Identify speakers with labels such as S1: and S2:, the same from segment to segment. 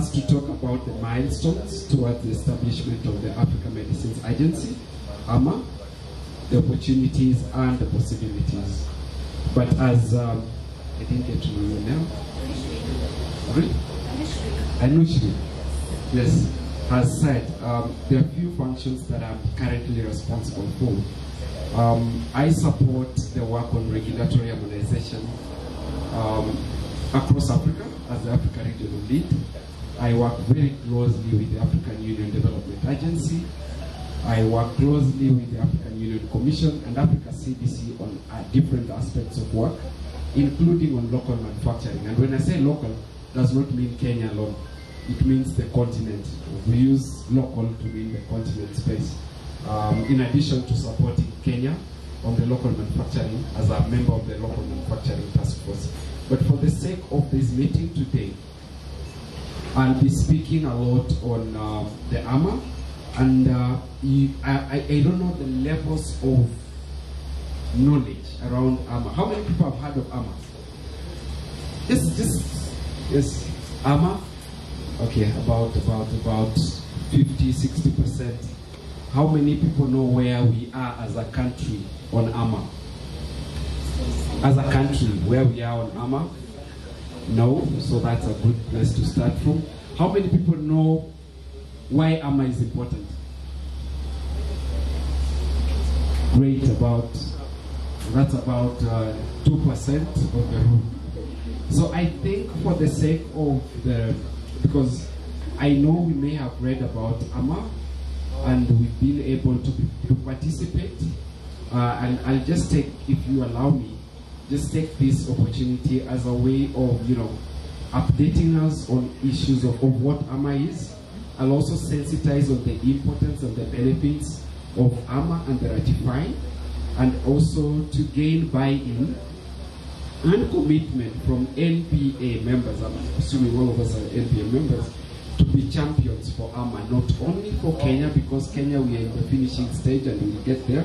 S1: asked to talk about the milestones towards the establishment of the Africa Medicines Agency, AMA, the opportunities and the possibilities. But as um, I didn't get to know you now, Sorry? Anushri, yes, has said um, there are few functions that I'm currently responsible for. Um, I support the work on regulatory harmonization um, across Africa as the Africa Regional Lead. I work very closely with the African Union Development Agency. I work closely with the African Union Commission and Africa CDC on uh, different aspects of work, including on local manufacturing. And when I say local, does not mean Kenya alone. It means the continent. We use local to mean the continent space. Um, in addition to supporting Kenya on the local manufacturing as a member of the local manufacturing task force. But for the sake of this meeting today, I'll be speaking a lot on uh, the AMA, and uh, you, I, I, don't know the levels of knowledge around AMA. How many people have heard of AMA? Just, just, yes, AMA. Okay, about about about 50, 60 percent. How many people know where we are as a country on AMA? As a country, where we are on AMA? No, so that's a good place to start from. How many people know why AMA is important? Great, about that's about uh, two percent of the room. So I think for the sake of the, because I know we may have read about AMA and we've been able to, to participate. Uh, and I'll just take, if you allow me, just take this opportunity as a way of, you know, updating us on issues of, of what AMA is. I'll also sensitize on the importance and the benefits of AMA and the ratifying, and also to gain buy-in and commitment from NPA members, I'm assuming all of us are NPA members, to be champions for AMA, not only for Kenya, because Kenya we are in the finishing stage and we will get there,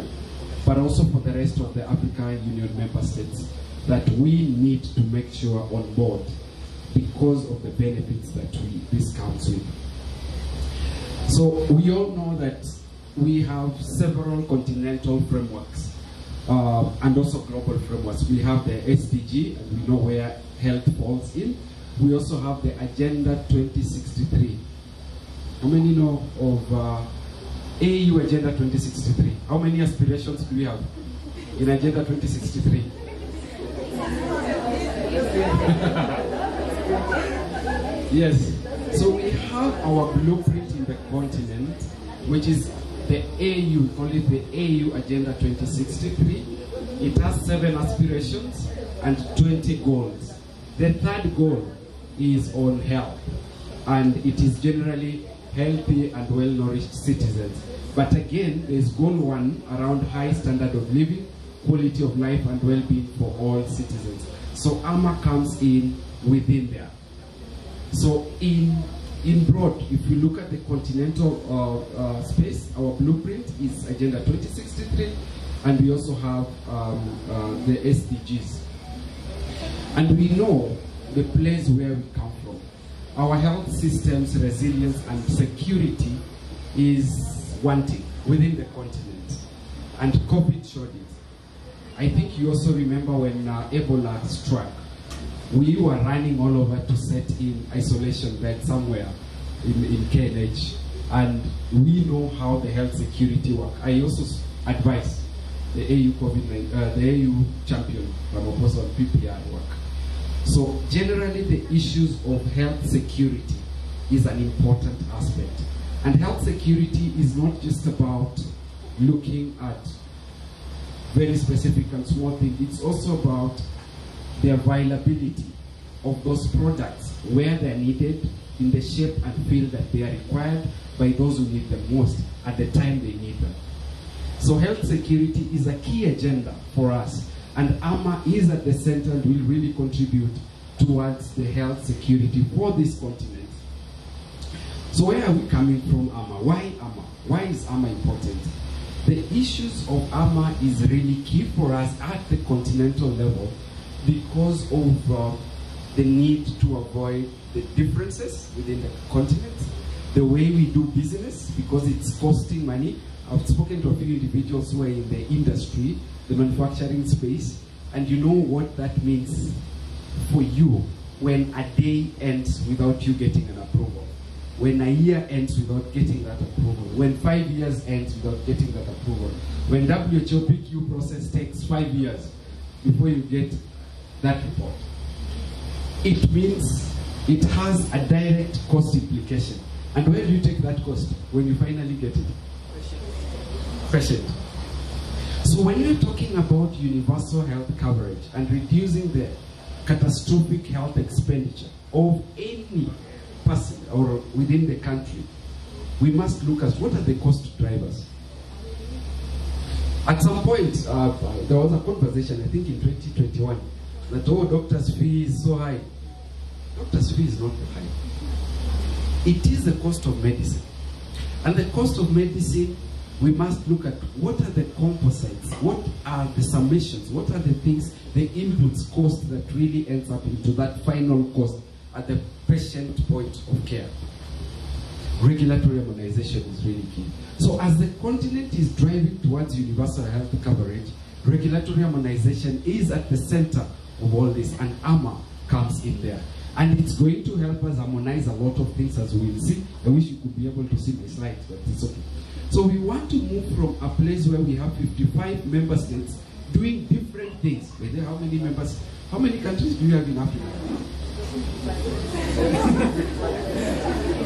S1: but also for the rest of the African Union member states, that we need to make sure on board because of the benefits that we, this comes with. So we all know that we have several continental frameworks uh, and also global frameworks. We have the SDG, and we know where health falls in. We also have the Agenda 2063. How many know of uh, AU Agenda 2063? How many aspirations do we have in Agenda 2063? yes. So we have our blueprint in the continent, which is the AU, we call it the AU Agenda 2063. It has seven aspirations and 20 goals. The third goal is on health, and it is generally healthy and well-nourished citizens. But again, there's goal one around high standard of living, quality of life, and well-being for all citizens. So AMA comes in within there. So in in broad, if you look at the continental uh, uh, space, our blueprint is Agenda 2063, and we also have um, uh, the SDGs. And we know the place where we come from. Our health system's resilience and security is wanting within the continent, and COVID showed it. I think you also remember when uh, Ebola struck, we were running all over to set in isolation bed somewhere in, in KNH. And we know how the health security work. I also advise the AU COVID uh, the AU champion Ramaphosa on PPI work. So generally the issues of health security is an important aspect. And health security is not just about looking at very specific and small things. It's also about the availability of those products where they're needed in the shape and feel that they are required by those who need them most at the time they need them. So health security is a key agenda for us, and AMA is at the center and will really contribute towards the health security for this continent. So where are we coming from AMA? Why AMA? Why is AMA important? The issues of AMA is really key for us at the continental level because of uh, the need to avoid the differences within the continent, the way we do business because it's costing money. I've spoken to a few individuals who are in the industry, the manufacturing space, and you know what that means for you when a day ends without you getting an approval, when a year ends without getting that approval, when five years ends without getting that approval, when WHO PQ process takes five years before you get that report. It means it has a direct cost implication. And where do you take that cost when you finally get it? Patient. So when you're talking about universal health coverage and reducing the catastrophic health expenditure of any person or within the country, we must look at what are the cost drivers. At some point, uh, there was a conversation, I think in 2021, that oh, doctor's fee is so high. Doctor's fee is not high. It is the cost of medicine. And the cost of medicine, we must look at what are the composites, what are the summations, what are the things, the inputs cost that really ends up into that final cost at the patient point of care. Regulatory harmonization is really key. So as the continent is driving towards universal health coverage, regulatory harmonization is at the center of all this, and AMA comes in there. And it's going to help us harmonize a lot of things as we will see. I wish you could be able to see the slides, but it's okay. So we want to move from a place where we have 55 member states doing different things. How many members? How many countries do you have in Africa?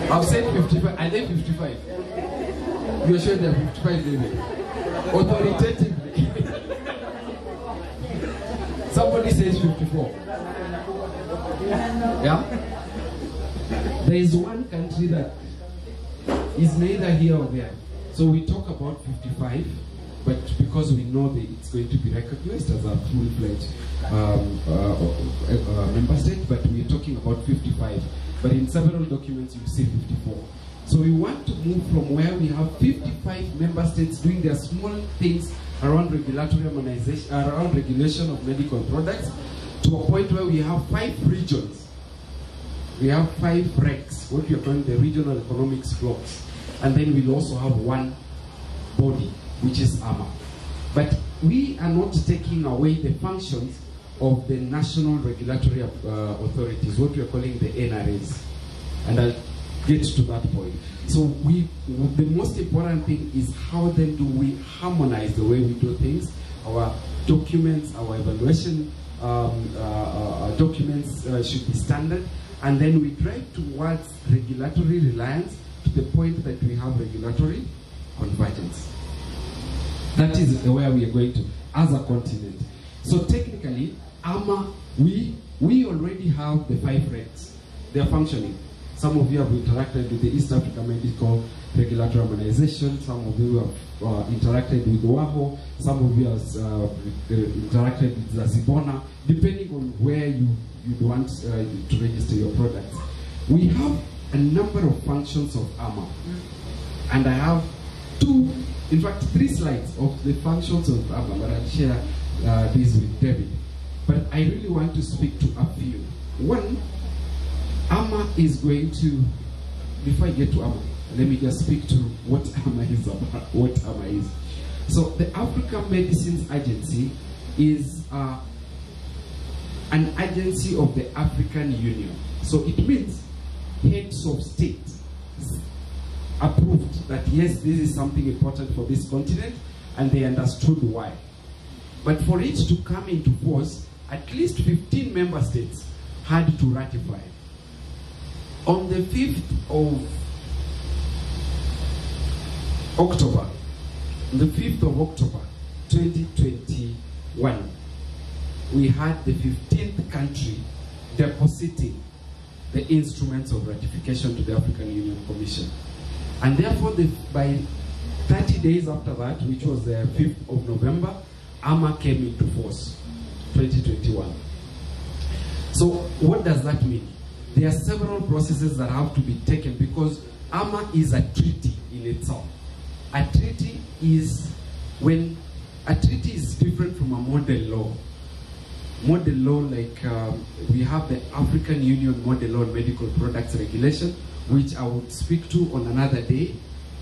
S1: I've said 55. I they 55? You're sure they're 55, maybe? Authoritatively. Somebody says 54. Yeah? There is one country that is neither here or there. So we talk about 55, but because we know that it's going to be recognized as a full-fledged um, uh, uh, uh, member state, but we're talking about 55. But in several documents you see 54. So we want to move from where we have 55 member states doing their small things around regulatory harmonization, around regulation of medical products, to a point where we have five regions. We have five RECs, what we are calling the regional economics blocks. And then we'll also have one body, which is AMA. But we are not taking away the functions of the national regulatory uh, authorities, what we are calling the NRAs. And I'll get to that point. So we, the most important thing is how then do we harmonize the way we do things, our documents, our evaluation um, uh, uh, documents uh, should be standard, and then we drive towards regulatory reliance to the point that we have regulatory convergence. That is where we are going to as a continent. So technically, AMA, we, we already have the five RECs. They are functioning. Some of you have interacted with the East Africa Medical Regulatory Harmonization. Some of you have uh, interacted with WAHO. Some of you have uh, interacted with Zazibona, depending on where you, you want uh, to register your products. We have a number of functions of AMA. And I have two, in fact, three slides of the functions of AMA, but I'll share uh, these with David. But I really want to speak to a few. One, AMA is going to, before I get to AMA, let me just speak to what AMA is about, what AMA is. So the African Medicines Agency is uh, an agency of the African Union. So it means heads of state approved that yes, this is something important for this continent, and they understood why. But for it to come into force, at least 15 member states had to ratify. On the 5th of October, the 5th of October 2021, we had the 15th country depositing the instruments of ratification to the African Union Commission. And therefore, the, by 30 days after that, which was the 5th of November, AMA came into force, 2021. So what does that mean? There are several processes that have to be taken because AMA is a treaty in itself. A treaty is when a treaty is different from a model law. Model law, like um, we have the African Union Model Law on Medical Products Regulation, which I would speak to on another day.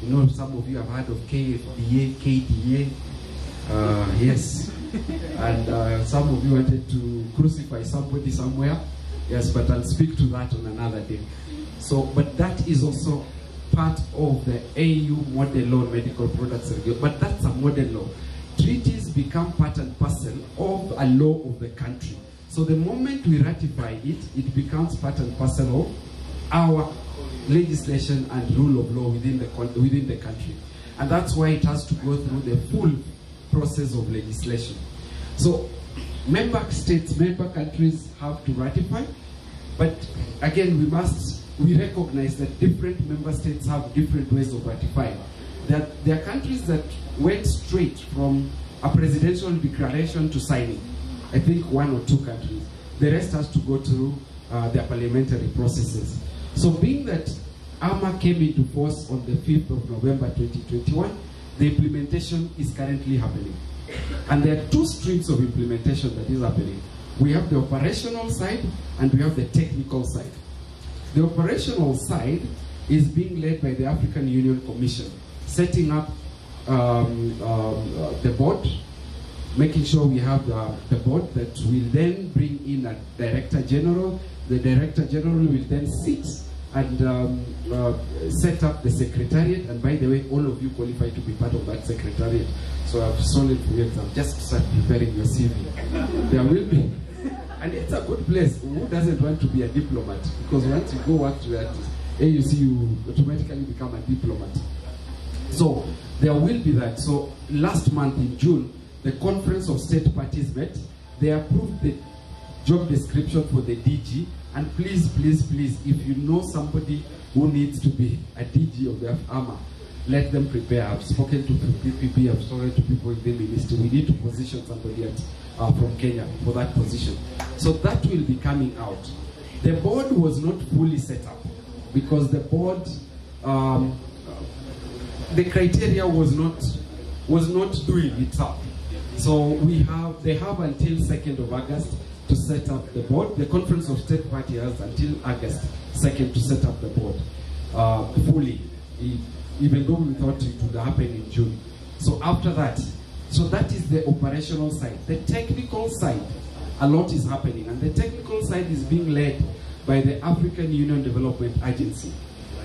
S1: You know, some of you have heard of KFDA, KDA. Uh, yes. and uh, some of you wanted to crucify somebody somewhere. Yes, but I'll speak to that on another day. So, but that is also part of the AU model law on medical products regulation. But that's a model law. Treaties become part and parcel of a law of the country. So the moment we ratify it, it becomes part and parcel of our legislation and rule of law within the within the country. And that's why it has to go through the full process of legislation. So member states, member countries have to ratify, but again, we must, we recognize that different member states have different ways of ratifying. That there are countries that went straight from a presidential declaration to signing. I think one or two countries. The rest has to go through uh, their parliamentary processes. So being that AMA came into force on the 5th of November 2021, the implementation is currently happening. And there are two streams of implementation that is happening. We have the operational side and we have the technical side. The operational side is being led by the African Union Commission, setting up um, um, uh, the board, making sure we have the, the board that will then bring in a director general. The director general will then sit and um, uh, set up the secretariat. And by the way, all of you qualify to be part of that secretariat. So I've solid you. I'm just start preparing your CV. there will be, and it's a good place. Who doesn't want to be a diplomat? Because once you go work to that AUC, you automatically become a diplomat. So there will be that. So last month in June, the Conference of State Parties met. They approved the job description for the DG. And please, please, please, if you know somebody who needs to be a DG of the AMA, let them prepare. I've spoken to PPB, I've spoken to people in the ministry. We need to position somebody at, uh, from Kenya for that position. So that will be coming out. The board was not fully set up because the board, um, the criteria was not was not doing itself. So we have they have until 2nd of August to set up the board. The Conference of State Party has until August 2nd to set up the board uh, fully, even though we thought it would happen in June. So after that, so that is the operational side. The technical side, a lot is happening, and the technical side is being led by the African Union Development Agency,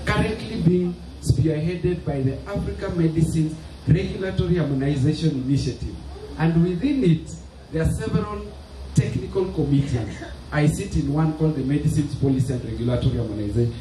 S1: currently being spearheaded by the Africa Medicines Regulatory Harmonization Initiative. And within it, there are several technical committees. I sit in one called the Medicines Policy and Regulatory Harmonization.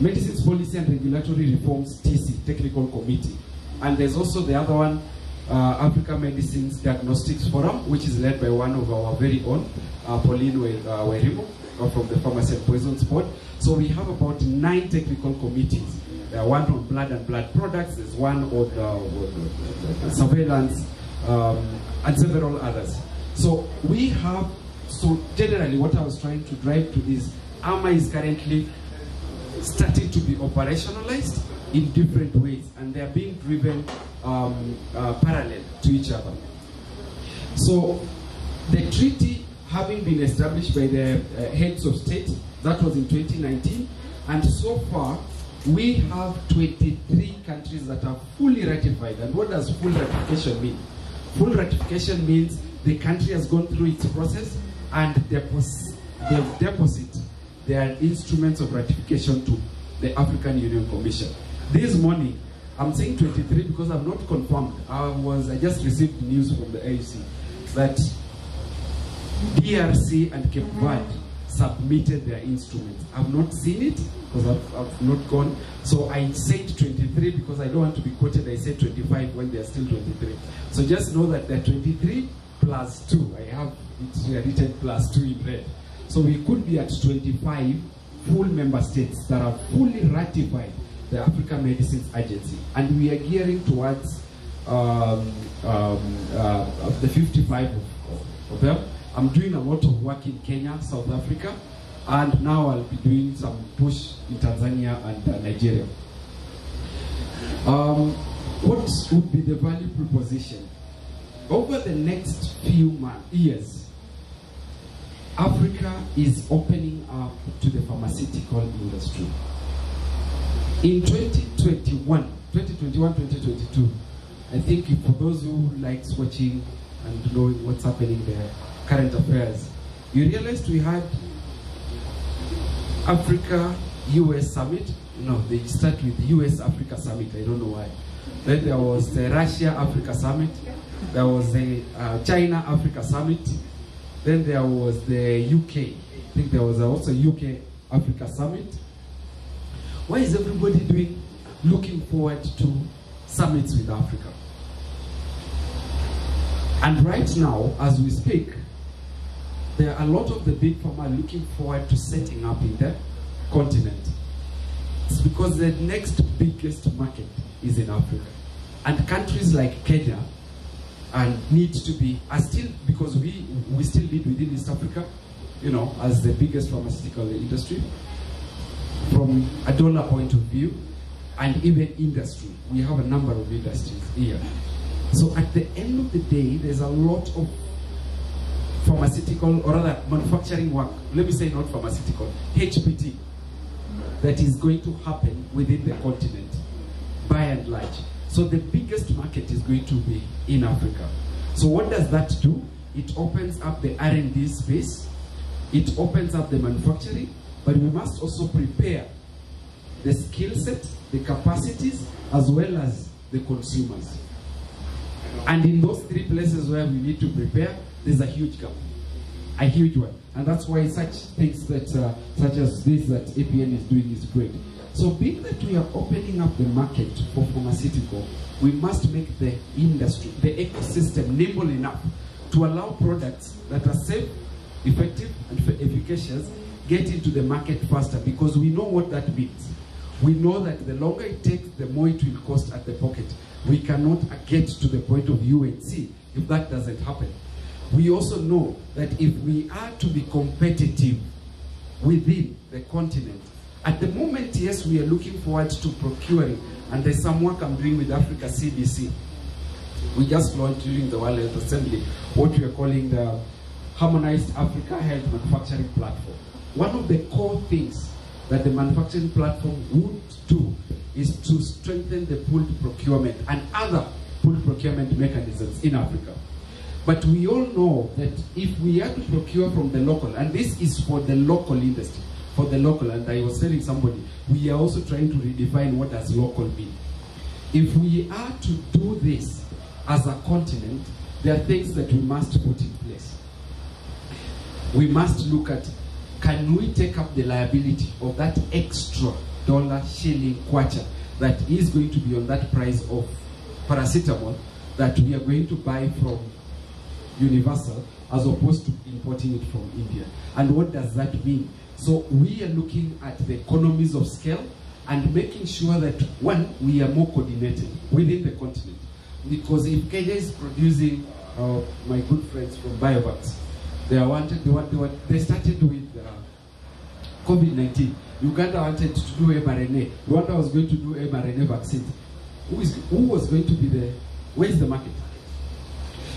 S1: Medicines Policy and Regulatory Reforms TC, Technical Committee. And there's also the other one, uh, Africa Medicines Diagnostics Forum, which is led by one of our very own, uh, Pauline Wairimu, uh, from the Pharmacy and Poisons Board. So we have about nine technical committees. Uh, one on blood and blood products, is one on uh, surveillance, um, and several others. So we have, so generally what I was trying to drive to is AMA is currently starting to be operationalized in different ways and they are being driven um, uh, parallel to each other. So the treaty having been established by the uh, heads of state, that was in 2019, and so far we have 23 countries that are fully ratified. And what does full ratification mean? Full ratification means the country has gone through its process and they've deposit their instruments of ratification to the African Union Commission. This morning, I'm saying 23 because I've not confirmed. I was I just received news from the AUC that DRC and Cape Verde submitted their instruments. I've not seen it because I've, I've, not gone. So I said 23 because I don't want to be quoted. I said 25 when they're still 23. So just know that they're 23 plus 2. I have it's written plus 2 in red. So we could be at 25 full member states that have fully ratified the African Medicines Agency, and we are gearing towards um, um, uh, the 55 of, of them. I'm doing a lot of work in Kenya, South Africa, and now I'll be doing some push in Tanzania and uh, Nigeria. Um, what would be the value proposition? Over the next few years, Africa is opening up to the pharmaceutical industry. In 2021, 2021, 2022, I think for those who likes watching and knowing what's happening there, current affairs, you realized we had Africa US Summit. No, they start with US Africa Summit. I don't know why. Then there was the Russia Africa Summit. There was the uh, China Africa Summit. Then there was the UK. I think there was also UK Africa Summit. Why is everybody doing looking forward to summits with Africa? And right now, as we speak, there are a lot of the big pharma looking forward to setting up in the continent. It's because the next biggest market is in Africa. And countries like Kenya and need to be are still because we we still lead within East Africa, you know, as the biggest pharmaceutical industry. From a dollar point of view, and even industry, we have a number of industries here. So at the end of the day, there's a lot of pharmaceutical or rather manufacturing work. Let me say not pharmaceutical, HPT, that is going to happen within the continent, by and large. So the biggest market is going to be in Africa. So what does that do? It opens up the R&D space. It opens up the manufacturing, but we must also prepare the skill set, the capacities, as well as the consumers. And in those three places where we need to prepare, there's a huge gap, a huge one. And that's why such things that, uh, such as this that APN is doing is great. So being that we are opening up the market for pharmaceutical, we must make the industry, the ecosystem nimble enough to allow products that are safe, effective, and efficacious get into the market faster because we know what that means. We know that the longer it takes, the more it will cost at the pocket. We cannot get to the point of UHC if that doesn't happen. We also know that if we are to be competitive within the continent, at the moment, yes, we are looking forward to procuring, and there's some work I'm doing with Africa CDC. We just launched during the World Health Assembly what we are calling the Harmonized Africa Health Manufacturing Platform. One of the core things that the manufacturing platform would do is to strengthen the pooled procurement and other pooled procurement mechanisms in Africa. But we all know that if we are to procure from the local, and this is for the local industry, for the local, and I was telling somebody, we are also trying to redefine what does local mean. If we are to do this as a continent, there are things that we must put in place. We must look at can we take up the liability of that extra dollar, shilling, kwacha that is going to be on that price of paracetamol that we are going to buy from Universal as opposed to importing it from India. And what does that mean? So we are looking at the economies of scale and making sure that one, we are more coordinated within the continent. Because if Kenya is producing uh, my good friends from Biovax, they are wanted, they, want, they, want, they started with uh, COVID-19. Uganda wanted to do mRNA. Rwanda was going to do mRNA vaccine. Who, is, who was going to be the, where is the market?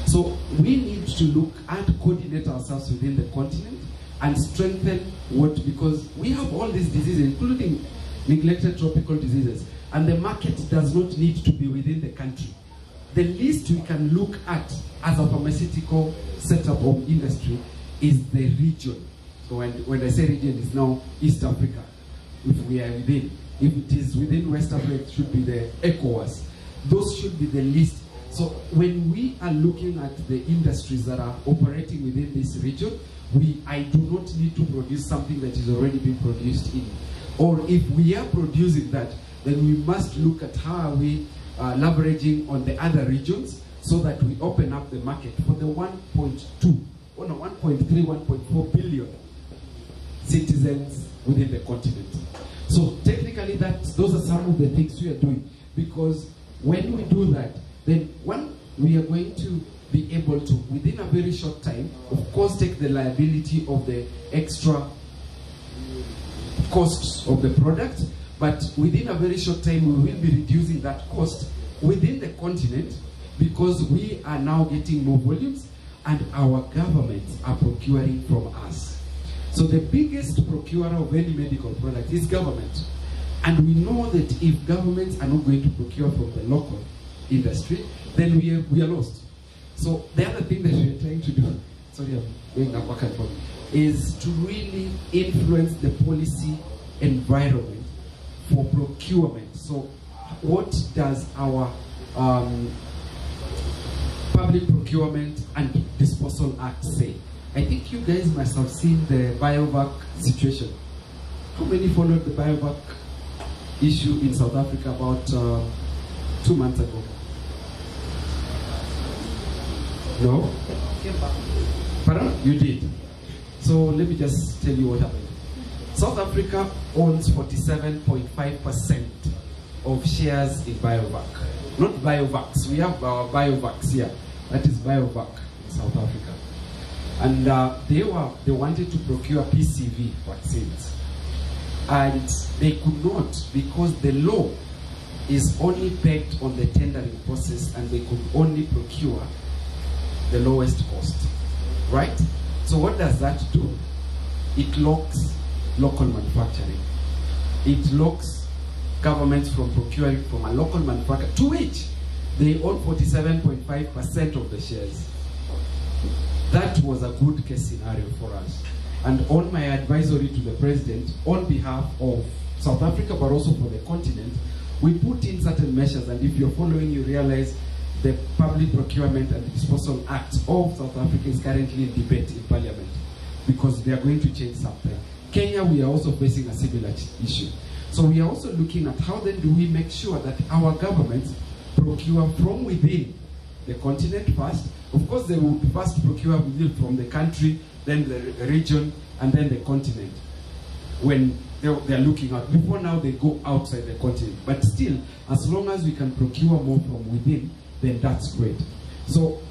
S1: So we need to look and coordinate ourselves within the continent and strengthen what, because we have all these diseases, including neglected tropical diseases, and the market does not need to be within the country. The least we can look at as a pharmaceutical setup of industry is the region. So when, when I say region, it's now East Africa, if we are within. If it is within West Africa, it should be the ECOWAS. Those should be the least. So when we are looking at the industries that are operating within this region, we I do not need to produce something that is already being produced in. Or if we are producing that, then we must look at how are we uh, leveraging on the other regions so that we open up the market for the 1.2, oh no, 1.3, 1.4 billion citizens within the continent. So technically, that those are some of the things we are doing. Because when we do that, then one, we are going to be able to, within a very short time, of course, take the liability of the extra costs of the product, but within a very short time, we will be reducing that cost within the continent because we are now getting more volumes and our governments are procuring from us. So the biggest procurer of any medical product is government. And we know that if governments are not going to procure from the local industry, then we are, we are lost. So the other thing that we are trying to do, sorry, I'm going up back and forth, is to really influence the policy environment for procurement. So what does our um, Public Procurement and Disposal Act say? I think you guys must have seen the BioVac situation. How many followed the BioVac issue in South Africa about uh, two months ago? No? Pardon? You did. So let me just tell you what happened. South Africa owns 47.5% of shares in BioVac. Not BioVax. We have our BioVax here. That is BioVac in South Africa. And uh, they were they wanted to procure PCV vaccines. And they could not because the law is only pegged on the tendering process and they could only procure the lowest cost. Right? So what does that do? It locks local manufacturing. It locks governments from procuring from a local manufacturer to which they own 47.5% of the shares. That was a good case scenario for us. And on my advisory to the president, on behalf of South Africa, but also for the continent, we put in certain measures. And if you're following, you realize the Public Procurement and Disposal Act of South Africa is currently in debate in Parliament because they are going to change something. Kenya, we are also facing a similar issue. So we are also looking at how then do we make sure that our governments procure from within the continent first. Of course, they will first procure within from the country, then the region, and then the continent. When they're, they're looking out, before now they go outside the continent. But still, as long as we can procure more from within, then that's great. So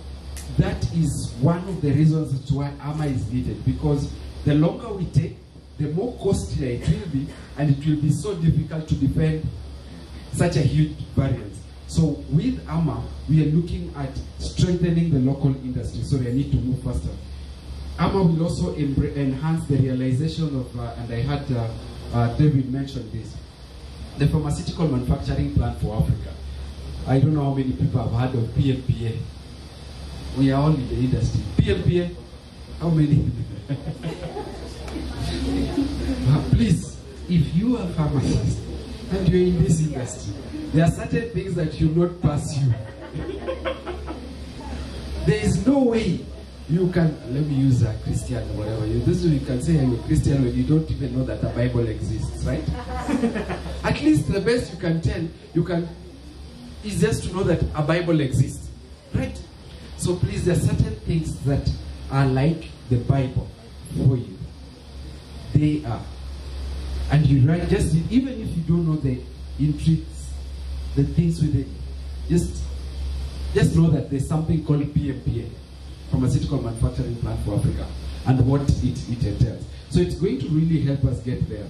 S1: that is one of the reasons as to why AMA is needed because the longer we take, the more costly it will be, and it will be so difficult to defend such a huge variance. So with AMA, we are looking at strengthening the local industry. Sorry, I need to move faster. AMA will also enhance the realization of, uh, and I had uh, uh, David mention this, the pharmaceutical manufacturing plan for Africa. I don't know how many people have heard of PMPA. We are all in the industry. PMPA, how many? Please, if you are a pharmacist and you're in this industry, there are certain things that you not pursue. there is no way you can, let me use a Christian or whatever. You, this is you can say you're a Christian when you don't even know that a Bible exists, right? At least the best you can tell, you can, is just to know that a Bible exists, right? So please, there are certain things that are like the Bible for you. They are. And you write, just even if you don't know the intrigues, the things with it, just, just know that there's something called PMPA, Pharmaceutical Manufacturing Plan for Africa, and what it, it entails. So it's going to really help us get there.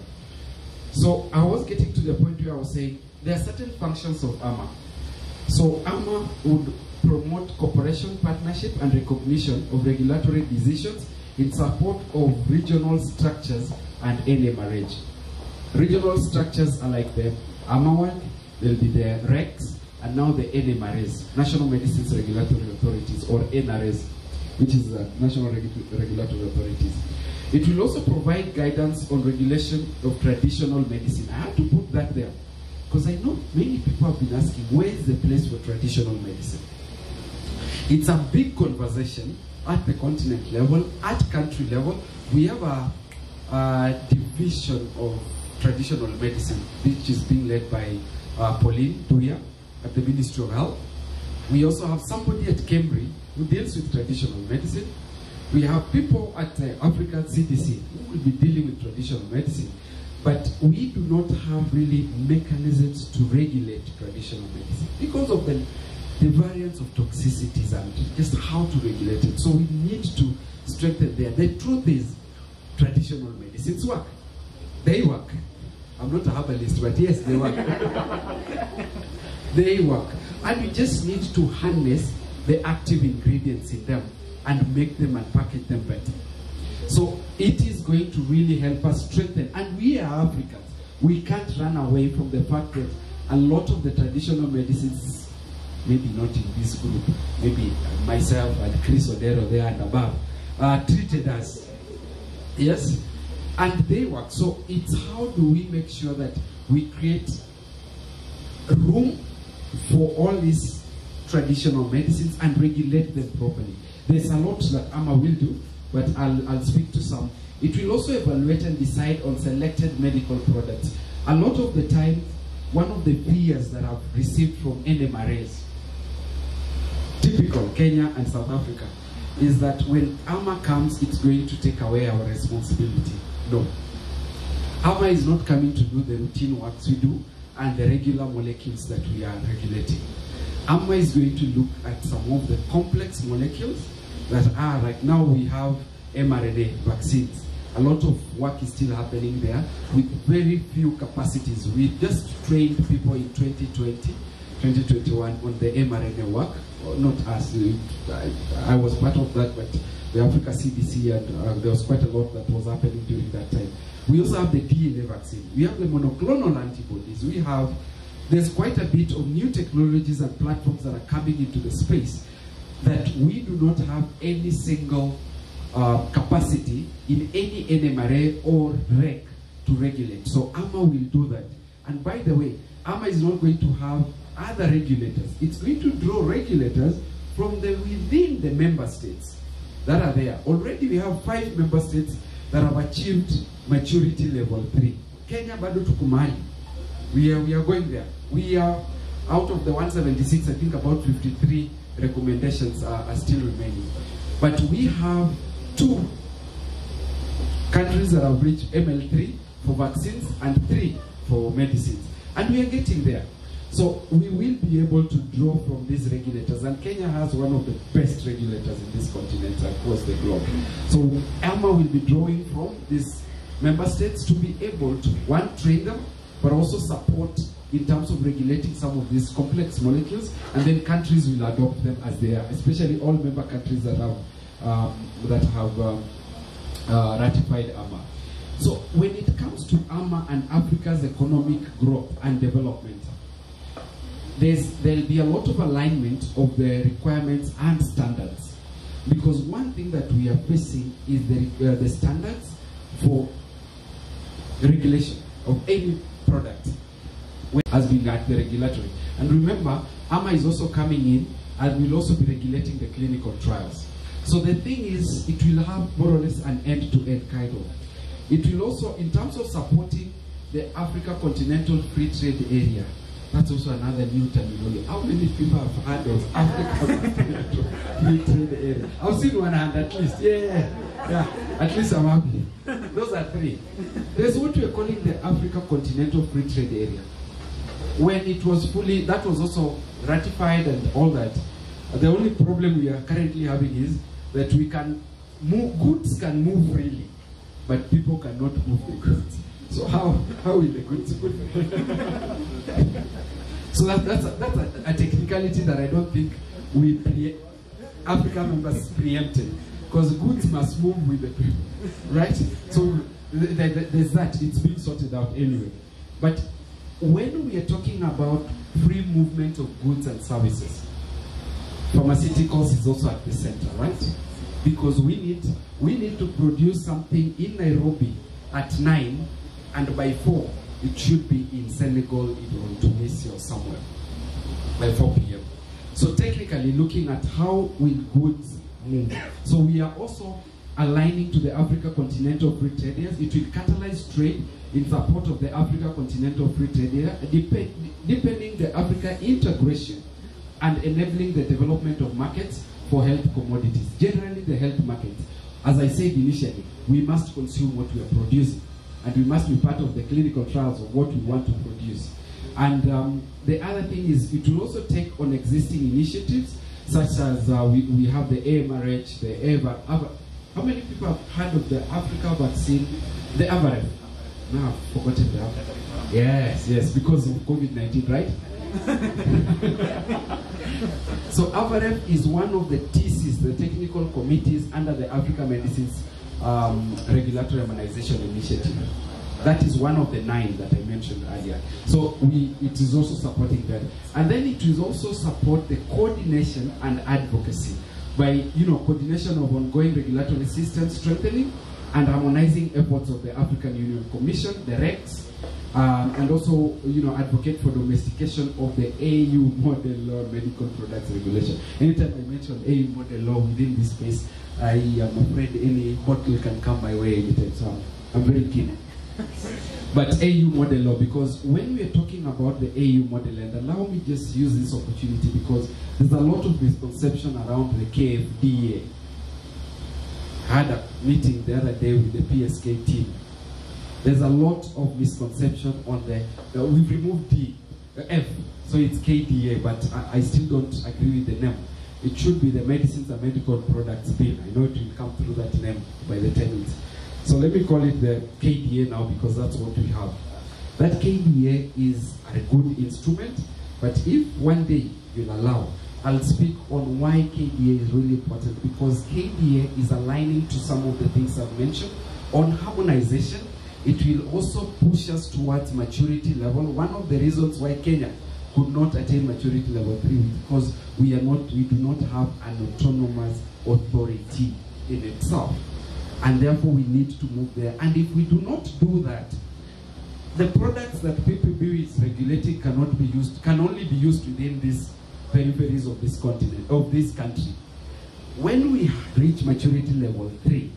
S1: So I was getting to the point where I was saying there are certain functions of AMA. So AMA would promote cooperation, partnership, and recognition of regulatory decisions in support of regional structures and NMRH. Regional structures are like the AMAWAC, there'll be the RECs, and now the NMRS, National Medicines Regulatory Authorities, or NRS, which is the National Regu Regulatory Authorities. It will also provide guidance on regulation of traditional medicine. I have to put that there because I know many people have been asking where is the place for traditional medicine. It's a big conversation at the continent level, at country level. We have a, a division of traditional medicine, which is being led by uh, Pauline Duya at the Ministry of Health. We also have somebody at Cambridge who deals with traditional medicine. We have people at uh, African CDC who will be dealing with traditional medicine, but we do not have really mechanisms to regulate traditional medicine because of the, the variance of toxicities and just how to regulate it. So we need to strengthen there. The truth is, traditional medicines work. They work. I'm not a herbalist, but yes, they work. they work. And we just need to harness the active ingredients in them and make them and package them better. So it is going to really help us strengthen. And we are Africans. We can't run away from the fact that a lot of the traditional medicines, maybe not in this group, maybe myself and Chris Odero there and above, are treated as, yes, and they work. So it's how do we make sure that we create room for all these traditional medicines and regulate them properly. There's a lot that AMA will do, but I'll, I'll speak to some. It will also evaluate and decide on selected medical products. A lot of the time, one of the fears that I've received from NMRAs, typical Kenya and South Africa, is that when AMA comes, it's going to take away our responsibility. No. AMA is not coming to do the routine works we do and the regular molecules that we are regulating. AMA is going to look at some of the complex molecules that are right now we have mRNA vaccines. A lot of work is still happening there with very few capacities. We just trained people in 2020, 2021 on the mRNA work. Not us, I, I, was part of that, but the Africa CDC and uh, there was quite a lot that was happening during that time. We also have the DNA vaccine. We have the monoclonal antibodies. We have, there's quite a bit of new technologies and platforms that are coming into the space that we do not have any single uh, capacity in any NMRA or REC to regulate. So AMA will do that. And by the way, AMA is not going to have other regulators. It's going to draw regulators from the within the member states that are there. Already we have five member states that have achieved maturity level three. Kenya bado tukumali. We are, we are going there. We are out of the 176, I think about 53 recommendations are, are still remaining. But we have two countries that have reached ML3 for vaccines and three for medicines. And we are getting there. So we will be able to draw from these regulators. And Kenya has one of the best regulators in this continent across the globe. So AMA will be drawing from these member states to be able to, one, train them, but also support in terms of regulating some of these complex molecules, and then countries will adopt them as they are, especially all member countries that have um, that have um, uh, ratified AMA. So when it comes to AMA and Africa's economic growth and development, there's, there'll be a lot of alignment of the requirements and standards. Because one thing that we are facing is the, uh, the standards for regulation of any product has been at the regulatory. And remember, AMA is also coming in and will also be regulating the clinical trials. So the thing is, it will have more or less an end-to-end kind of. It will also, in terms of supporting the Africa Continental Free Trade Area, that's also another new terminology. How many people have heard of Africa Continental Free Trade Area? I've seen one hand at least. Yeah, yeah. At least I'm happy. Those are three. There's what we're calling the Africa Continental Free Trade Area. When it was fully, that was also ratified and all that. The only problem we are currently having is that we can move, goods can move freely, but people cannot move the goods. So how, how will the goods move? so that, that's, a, that's a, a, technicality that I don't think we pre- Africa members preempted because goods must move with the people, right? So th- th- there's that. It's being sorted out anyway. But when we are talking about free movement of goods and services, pharmaceuticals is also at the center, right? Because we need we need to produce something in Nairobi at nine, and by four it should be in Senegal, in Tunisia or somewhere by 4 p.m. So technically looking at how will goods move. So we are also aligning to the Africa Continental Free Trade. It will catalyze trade in support of the Africa Continental Free Trade Area, depending the Africa integration and enabling the development of markets for health commodities. Generally, the health market, as I said initially, we must consume what we are producing, and we must be part of the clinical trials of what we want to produce. And um, the other thing is, it will also take on existing initiatives, such as uh, we, we have the AMRH, the. Ava- How many people have heard of the Africa vaccine, the AVAREF? Now I've forgotten Africa. Yes, yes, because of COVID 19, right? So AVAREF is one of the TCs, the technical committees under the Africa Medicines um, Regulatory Harmonization Initiative. That is one of the nine that I mentioned earlier. So we, it is also supporting that. And then it will also support the coordination and advocacy by, you know, coordination of ongoing regulatory system strengthening and harmonizing efforts of the African Union Commission, the RECs, um, and also, you know, advocate for domestication of the AU model law medical products regulation. Anytime I mention AU model law within this space, I am afraid any bottle can come my way anytime. So I'm, I'm very keen. But AU model law, because when we are talking about the AU model, and allow me just use this opportunity because there's a lot of misconception around the KFDA. Had a meeting the other day with the PSK team. There's a lot of misconception on the. Uh, we've removed F, so it's KDA, but I, I still don't agree with the name. It should be the Medicines and Medical Products Bill. I know it will come through that name by the 10 minutes. So let me call it the KDA now because that's what we have. That KDA is a good instrument, but if one day you'll allow, I'll speak on why KDA is really important because KDA is aligning to some of the things I've mentioned on harmonization. It will also push us towards maturity level. One of the reasons why Kenya could not attain maturity level three is because we are not, we do not have an autonomous authority in itself, and therefore we need to move there. And if we do not do that, the products that PPB is regulating cannot be used, can only be used within these peripheries of this continent, of this country. When we reach maturity level three,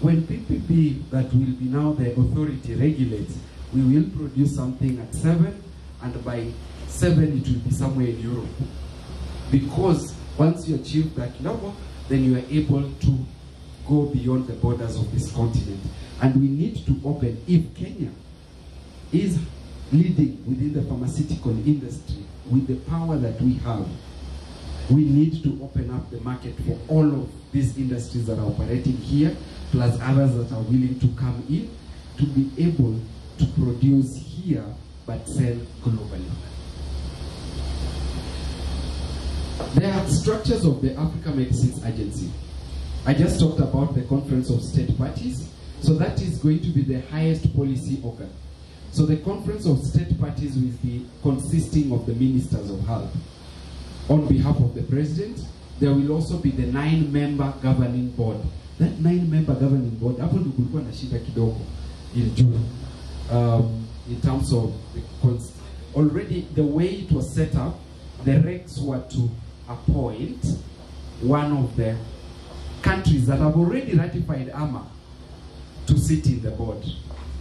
S1: when PPB that will be now the authority regulates, we will produce something at seven, and by seven it will be somewhere in Europe. Because once you achieve that level, then you are able to go beyond the borders of this continent. And we need to open, if Kenya is leading within the pharmaceutical industry with the power that we have, we need to open up the market for all of these industries that are operating here, plus others that are willing to come in, to be able to produce here but sell globally. There are structures of the Africa Medicines Agency. I just talked about the Conference of State Parties. So that is going to be the highest policy organ. So the Conference of State Parties will be consisting of the ministers of health. On behalf of the president, there will also be the nine-member governing board. That nine-member governing board, hapo ndio kulikuwa in June. Um, in terms of already the way it was set up, the regs were to appoint one of the countries that have already ratified AMA to sit in the board.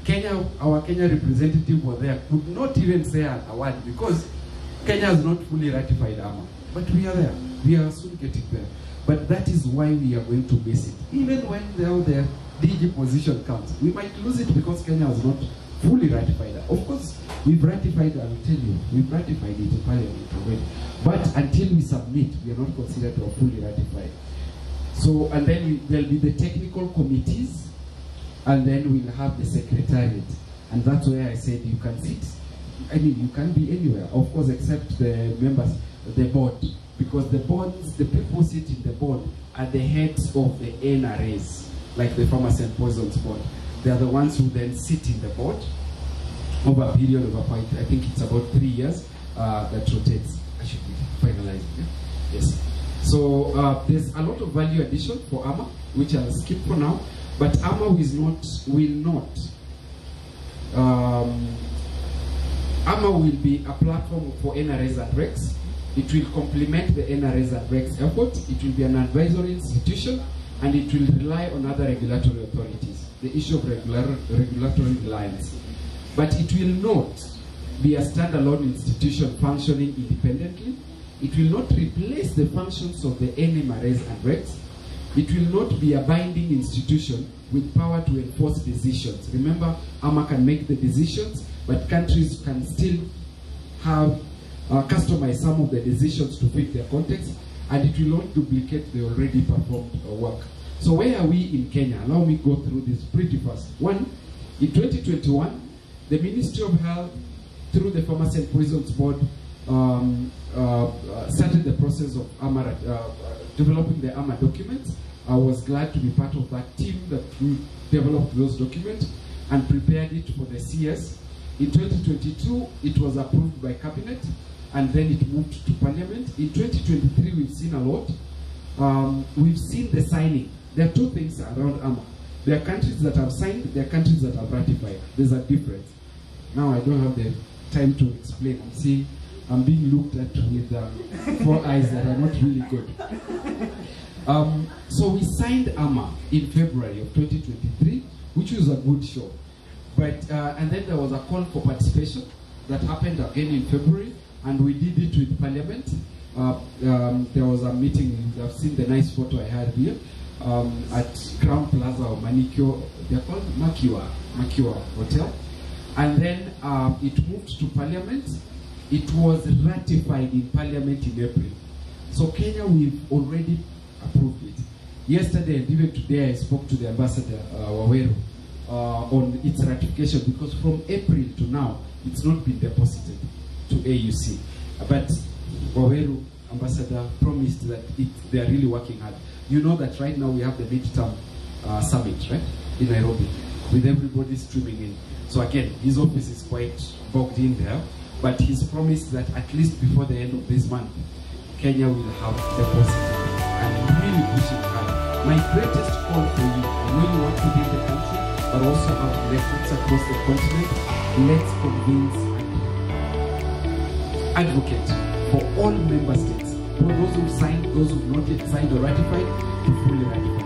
S1: Kenya, our Kenya representative was there, could not even say a word because Kenya has not fully ratified AMA. But we are there. We are soon getting there. But that is why we are going to miss it. Even when the, the DG position comes, we might lose it because Kenya has not fully ratified that. Of course, we've ratified, I will tell you, we've ratified it in Parliament already. But until we submit, we are not considered to have fully ratified. So, and then we, there'll be the technical committees, and then we'll have the secretariat. And that's where I said you can sit. I mean, you can be anywhere, of course, except the members, the board. Because the boards, the people who sit in the board are the heads of the NRAs, like the Pharmacy and Poisons Board. They are the ones who then sit in the board over a period of about, I think it's about three years, uh, that rotates. I should be finalizing. Yeah? Yes. So uh, there's a lot of value addition for AMA, which I'll skip for now. But AMA is not, will not. Um, AMA will be a platform for NRAs and RECs. It will complement the NRAs and RECs effort. It will be an advisory institution, and it will rely on other regulatory authorities. The issue of regular, regulatory reliance. But it will not be a standalone institution functioning independently. It will not replace the functions of the NMRS and RECs. It will not be a binding institution with power to enforce decisions. Remember, AMA can make the decisions, but countries can still have uh, customize some of the decisions to fit their context, and it will not duplicate the already performed uh, work. So where are we in Kenya? Allow me go through this pretty fast. One, in 2021, the Ministry of Health, through the Pharmacy and Poisons Board, um, uh, uh, started the process of AMA, uh, developing the AMA documents. I was glad to be part of that team that developed those documents and prepared it for the CS. In 2022, it was approved by Cabinet and then it moved to Parliament. In 2023, we've seen a lot. Um, we've seen the signing. There are two things around AMA. There are countries that have signed, there are countries that have ratified. There's a difference. Now I don't have the time to explain. I'm seeing, I'm being looked at with uh, four eyes that are not really good. Um, so we signed AMA in February of 2023, which was a good show. But uh, and then there was a call for participation that happened again in February, and we did it with Parliament. Uh, um, there was a meeting. I've seen the nice photo I had here um, at Crowne Plaza or Manikyo. They're called Makiwa Makiwa Hotel, and then um, it moved to Parliament. It was ratified in Parliament in April. So Kenya, we've already approved it. Yesterday and even today, I spoke to the ambassador uh, Waweru uh, on its ratification because from April to now, it's not been deposited to AUC. But Waweru ambassador promised that it, they are really working hard. You know that right now we have the midterm uh, summit, right, in Nairobi, with everybody streaming in. So again, his office is quite bogged in there, but he's promised that at least before the end of this month, Kenya will have deposited and really pushing hard. My greatest call for you, I know you want to build the country, but also have networks across the continent. Let's convince advocate for all member states, for those who've signed, those who've not yet signed or ratified, to fully ratify.